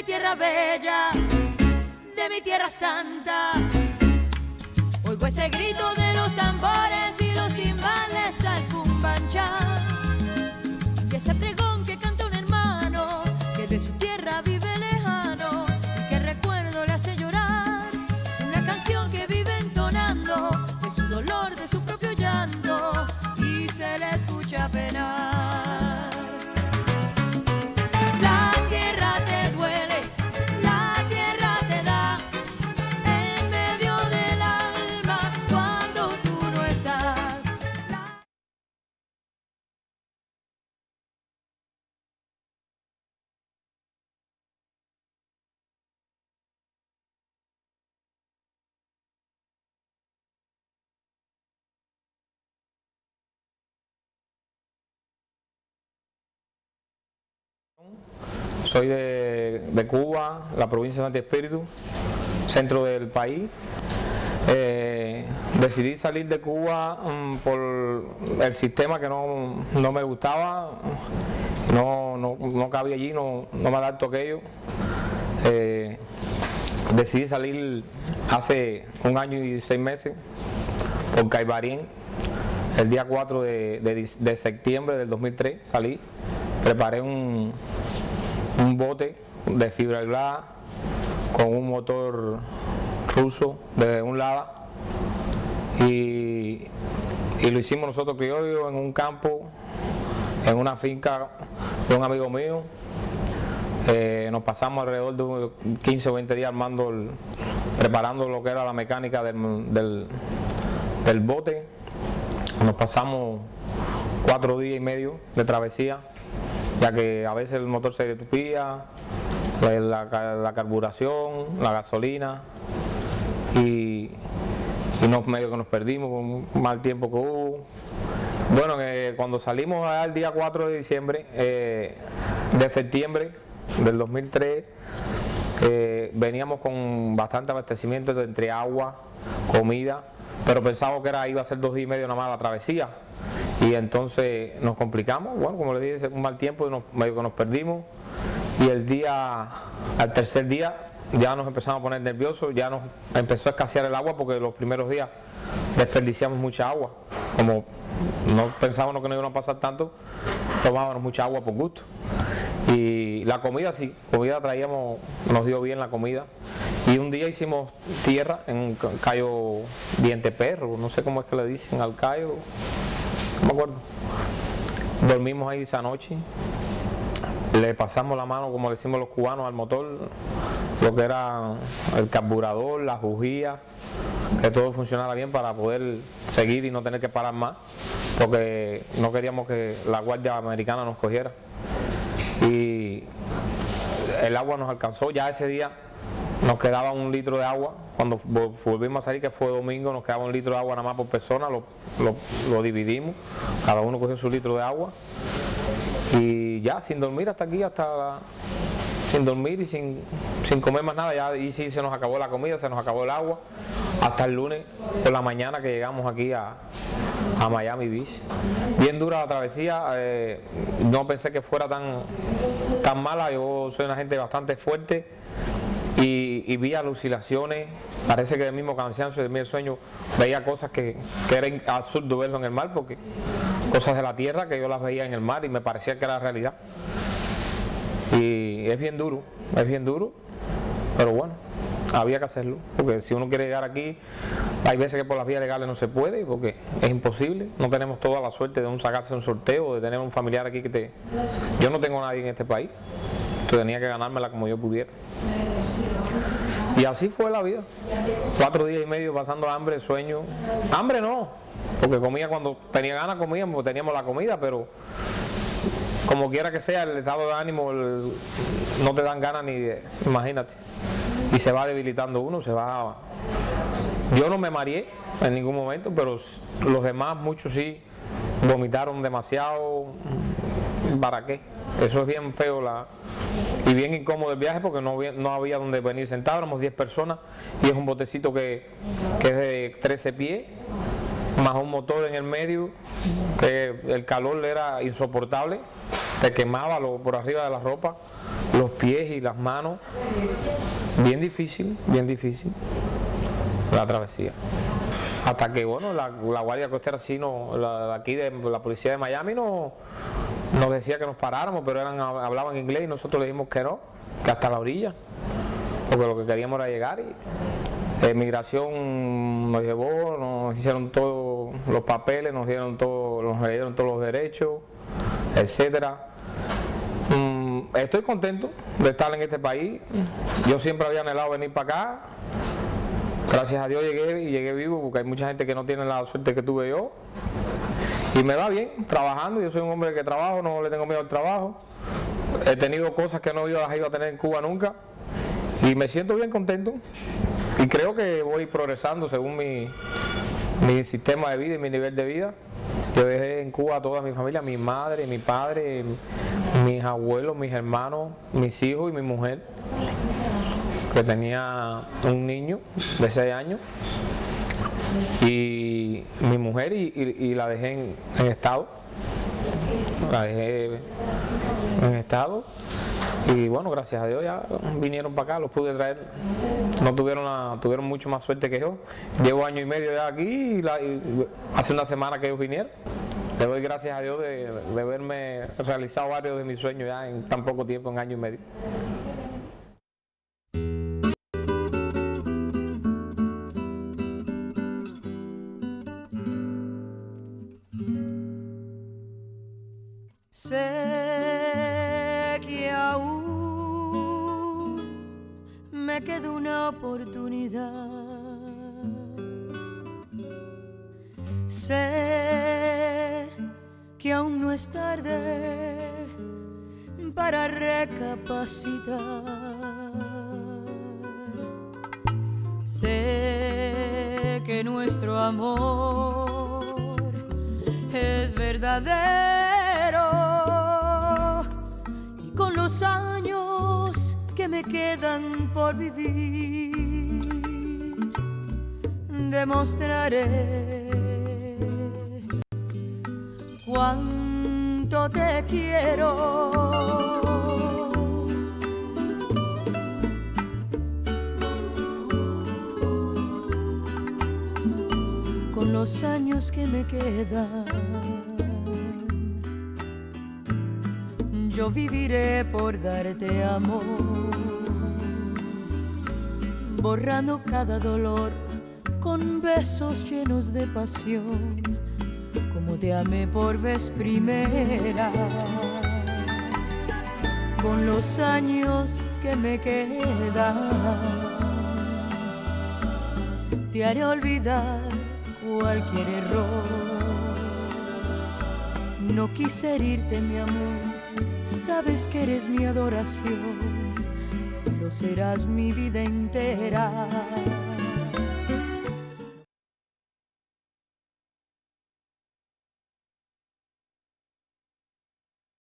mi tierra bella, de mi tierra santa. Oigo ese grito de los tambores y los timbales al cumbancha. Y ese pregón que canta un hermano que de su tierra Soy de, Cuba, la provincia de Santi Espíritu, centro del país. Eh, decidí salir de Cuba mm, por el sistema que no, no me gustaba, no, no, no cabía allí, no, no me adapto a aquello. Eh, decidí salir hace un año y seis meses por Caibarien, el día 4 de, de de septiembre del 2003 salí, preparé un, bote de fiberglass con un motor ruso de un lado y, lo hicimos nosotros criollos en un campo, en una finca de un amigo mío. Eh, nos pasamos alrededor de 15 o 20 días armando, preparando lo que era la mecánica del bote. Nos pasamos cuatro días y medio de travesía, ya que a veces el motor se detupía, la, la- carburación, la gasolina y, y nos medio que nos perdimos un mal tiempo que hubo. Bueno, que cuando salimos el día 4 de diciembre, eh, de septiembre del 2003, eh, veníamos con bastante abastecimiento entre agua, comida, pero pensábamos que era iba a ser dos días y medio nada más la travesía. Y entonces nos complicamos, bueno, como le dije, un mal tiempo nos, medio que nos perdimos. Y el día, al tercer día, ya nos empezamos a poner nerviosos, ya nos empezó a escasear el agua porque los primeros días desperdiciamos mucha agua. Como no pensábamos que no iban a pasar tanto, tomábamos mucha agua por gusto. Y la comida sí, comida traíamos, nos dio bien la comida. Y un día hicimos tierra en un ca- callo diente perro, no sé cómo es que le dicen al callo, no me acuerdo. Dormimos ahí esa noche, le pasamos la mano, como decimos los cubanos, al motor, lo que era el carburador, las bujías, que todo funcionara bien para poder seguir y no tener que parar más, porque no queríamos que la guardia americana nos cogiera. Y el agua nos alcanzó, ya ese día nos quedaba un litro de agua, cuando vol- volvimos a salir, que fue domingo, nos quedaba un litro de agua nada más por persona, lo, lo- lo dividimos, cada uno cogió su litro de agua. Y ya sin dormir hasta aquí, hasta sin dormir y sin, sin comer más nada, ya y sí se nos acabó la comida, se nos acabó el agua, hasta el lunes por la mañana que llegamos aquí a, a Miami Beach. Bien dura la travesía, eh, no pensé que fuera tan, tan mala, yo soy una gente bastante fuerte y, vi alucinaciones, parece que del mismo cansancio, del mismo sueño, veía cosas que, que era absurdo verlo en el mar, porque cosas de la tierra que yo las veía en el mar y me parecía que era realidad. Y es bien duro, es bien duro, pero bueno, había que hacerlo, porque si uno quiere llegar aquí, hay veces que por las vías legales no se puede, porque es imposible, no tenemos toda la suerte de un sacarse un sorteo, de tener un familiar aquí que te... Yo no tengo a nadie en este país, yo tenía que ganármela como yo pudiera. Y así fue la vida. Cuatro días y medio pasando hambre, sueño. Hambre no, porque comía cuando tenía ganas, comíamos, teníamos la comida, pero como quiera que sea, el estado de ánimo no te dan ganas ni de, imagínate. Y se va debilitando uno, se va. Yo no me mareé en ningún momento, pero los demás, muchos sí, vomitaron demasiado. ¿Para qué? Eso es bien feo la, y bien incómodo el viaje porque no había, no había donde venir sentado, éramos 10 personas y es un botecito que, que es de 13 pies, más un motor en el medio, que el calor era insoportable, te quemaba lo, por arriba de la ropa, los pies y las manos. Bien difícil, bien difícil la travesía. Hasta que, bueno, la, Guardia Costera sí, no, aquí de la policía de Miami no, nos decía que nos paráramos, pero eran, hablaban inglés y nosotros le dijimos que no, que hasta la orilla, porque lo que queríamos era llegar y migración nos llevó, nos hicieron todos los papeles, nos dieron todo, nos dieron todos los derechos, etcétera. Mm, estoy contento de estar en este país. Yo siempre había anhelado venir para acá. Gracias a Dios llegué y llegué vivo porque hay mucha gente que no tiene la suerte que tuve yo. Y me va bien trabajando. Yo soy un hombre que trabajo, no le tengo miedo al trabajo. He tenido cosas que no iba, iba a tener en Cuba nunca. Y me siento bien contento. Y creo que voy progresando según mi, mi sistema de vida y mi nivel de vida. Yo dejé en Cuba a toda mi familia, mi madre, mi padre, mis abuelos, mis hermanos, mis hijos y mi mujer, que tenía un niño de 6 años. Y mi mujer y, la dejé en estado. La dejé en estado y bueno, gracias a Dios ya vinieron para acá, los pude traer. No tuvieron tuvieron mucho más suerte que yo. Llevo año y medio ya aquí y, hace una semana que ellos vinieron. Le doy gracias a Dios de, de haberme realizado varios de mis sueños ya en tan poco tiempo, en año y medio. Queda una oportunidad. Sé que aún no es tarde para recapacitar. Sé que nuestro amor es verdadero los años que me quedan por vivir, demostraré cuánto te quiero. Con los años que me quedan yo viviré por darte amor, borrando cada dolor con besos llenos de pasión, como te amé por vez primera. Con los años que me quedan, te haré olvidar cualquier error. No quise herirte, mi amor Sabes que eres mi adoración lo serás mi vida entera.